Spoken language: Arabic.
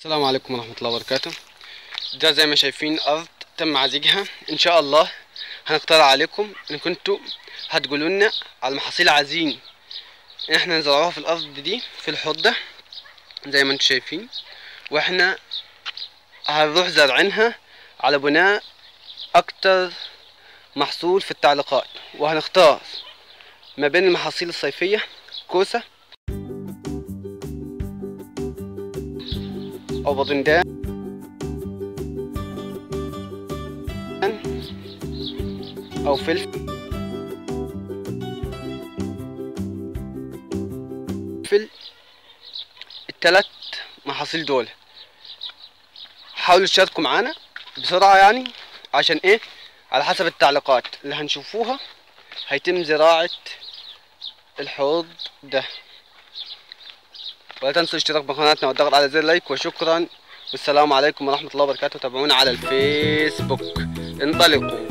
السلام عليكم ورحمة الله وبركاته. ده زي ما شايفين أرض تم عزيجها. إن شاء الله هنقترح عليكم إن كنتوا هتقولوا لنا على المحاصيل عايزين إن إحنا نزرعوها في الأرض دي في الحوض ده زي ما أنتوا شايفين. وإحنا هنروح زارعينها على بناء أكتر محصول في التعليقات. وهنختار ما بين المحاصيل الصيفية كوسة باذنجان أو فلفل فلفل التلات محاصيل دول. حاولوا تشاركوا معانا بسرعة يعني عشان إيه؟ على حسب التعليقات. اللي هنشوفوها هيتم زراعة الحوض ده. ولا تنسوا الاشتراك بقناتنا والضغط على زر لايك وشكرا. والسلام عليكم ورحمة الله وبركاته. تابعونا على الفيسبوك. انطلقوا.